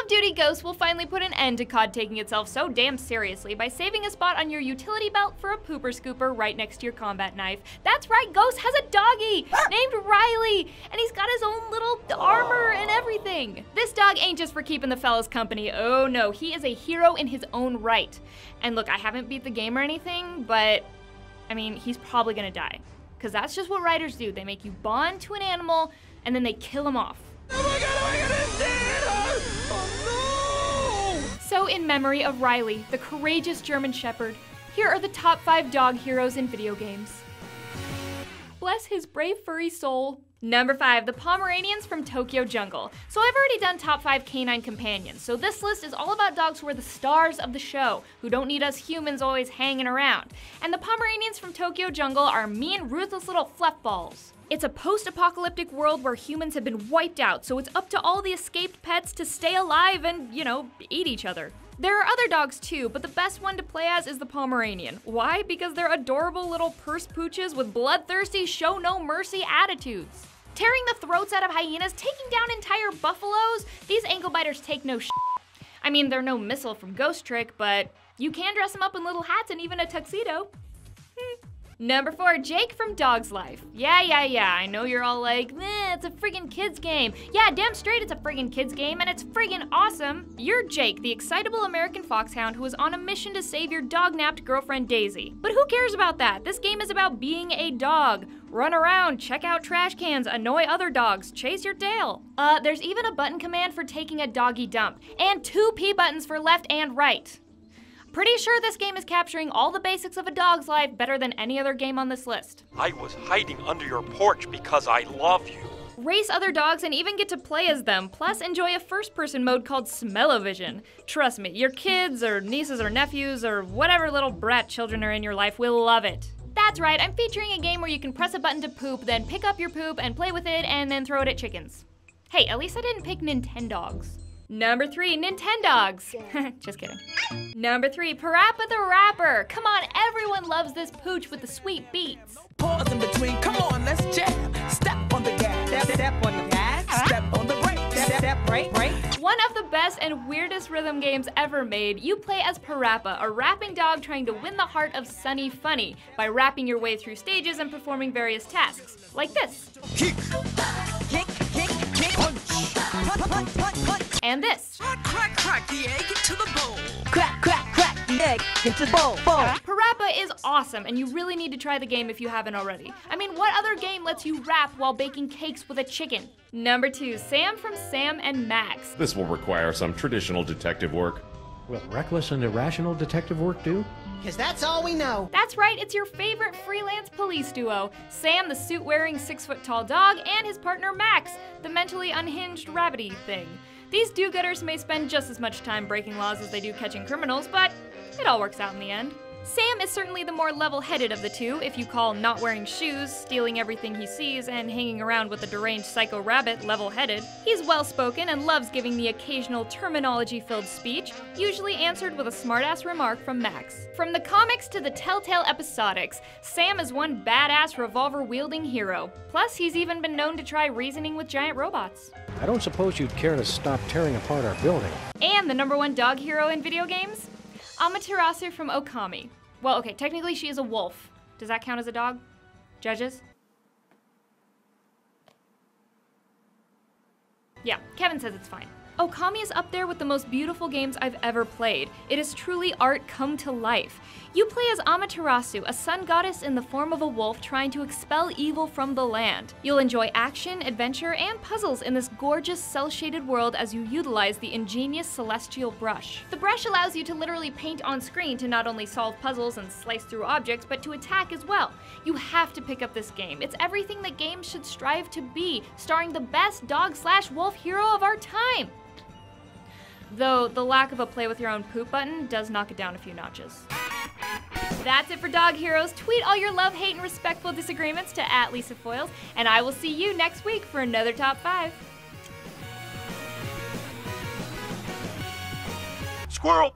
of Duty Ghosts will finally put an end to COD taking itself so damn seriously by saving a spot on your utility belt for a pooper scooper right next to your combat knife. That's right, Ghost has a doggy named Riley, and he's got his own little armor and everything. This dog ain't just for keeping the fellas company. Oh no, he is a hero in his own right. And look, I haven't beat the game or anything, but I mean, he's probably gonna die. Because that's just what writers do. They make you bond to an animal and then they kill him off. In memory of Riley, the courageous German Shepherd, here are the top five dog heroes in video games. Bless his brave furry soul. Number five, the Pomeranians from Tokyo Jungle. So I've already done top five canine companions, so this list is all about dogs who are the stars of the show, who don't need us humans always hanging around. And the Pomeranians from Tokyo Jungle are mean, ruthless little fluffballs. It's a post apocalyptic world where humans have been wiped out, so it's up to all the escaped pets to stay alive and, you know, eat each other. There are other dogs too, but the best one to play as is the Pomeranian. Why? Because they're adorable little purse pooches with bloodthirsty, show no mercy attitudes. Tearing the throats out of hyenas, taking down entire buffaloes, these ankle biters take no sh. I mean, they're no missile from Ghost Trick, but you can dress them up in little hats and even a tuxedo. Number four, Jake from Dog's Life. Yeah, yeah, yeah, I know you're all like, eh, it's a friggin' kids game. Yeah, damn straight it's a friggin' kids game, and it's friggin' awesome. You're Jake, the excitable American foxhound who is on a mission to save your dog-napped girlfriend Daisy. But who cares about that? This game is about being a dog. Run around, check out trash cans, annoy other dogs, chase your tail. Uh, there's even a button command for taking a doggy dump, and two P buttons for left and right. Pretty sure this game is capturing all the basics of a dog's life better than any other game on this list. I was hiding under your porch because I love you. Race other dogs and even get to play as them, plus enjoy a first person mode called Smell-O-Vision. Trust me, your kids or nieces or nephews or whatever little brat children are in your life will love it. That's right, I'm featuring a game where you can press a button to poop, then pick up your poop and play with it, and then throw it at chickens. Hey, at least I didn't pick Nintendogs. Number three, Nintendogs. Just kidding. Number three, Parappa the Rapper. Come on, everyone loves this pooch with the sweet beats. Pause in between, come on, let's jam. Step on the gas, step, step on the gas, step on the brake, step, step, brake, brake. One of the best and weirdest rhythm games ever made, you play as Parappa, a rapping dog trying to win the heart of Sunny Funny by rapping your way through stages and performing various tasks, like this. Kick, kick, kick, kick, And this. Crack, crack, crack the egg into the bowl. Crack, crack, crack the egg into the bowl, bowl. Parappa is awesome, and you really need to try the game if you haven't already. I mean, what other game lets you rap while baking cakes with a chicken? Number two, Sam from Sam and Max. This will require some traditional detective work. Will reckless and irrational detective work do? Cause that's all we know. That's right, it's your favorite freelance police duo Sam, the suit wearing six foot tall dog, and his partner Max, the mentally unhinged rabbity thing. These do gooders may spend just as much time breaking laws as they do catching criminals, but it all works out in the end. Sam is certainly the more level headed of the two, if you call not wearing shoes, stealing everything he sees, and hanging around with a deranged psycho rabbit level headed. He's well spoken and loves giving the occasional terminology filled speech, usually answered with a smartass remark from Max. From the comics to the Telltale episodics, Sam is one badass revolver wielding hero. Plus, he's even been known to try reasoning with giant robots. I don't suppose you'd care to stop tearing apart our building. And the number one dog hero in video games? Amaterasu from Okami. Well, okay, technically she is a wolf. Does that count as a dog? Judges? Yeah, Kevin says it's fine. Okami is up there with the most beautiful games I've ever played. It is truly art come to life. You play as Amaterasu, a sun goddess in the form of a wolf trying to expel evil from the land. You'll enjoy action, adventure, and puzzles in this gorgeous cel-shaded world as you utilize the ingenious celestial brush. The brush allows you to literally paint on screen to not only solve puzzles and slice through objects, but to attack as well. You have to pick up this game. It's everything that games should strive to be, starring the best dog slash wolf hero of our time. Though the lack of a play with your own poop button does knock it down a few notches. That's it for Dog Heroes. Tweet all your love, hate, and respectful disagreements to at Lisa Foiles, and I will see you next week for another Top 5. Squirrel!